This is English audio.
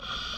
you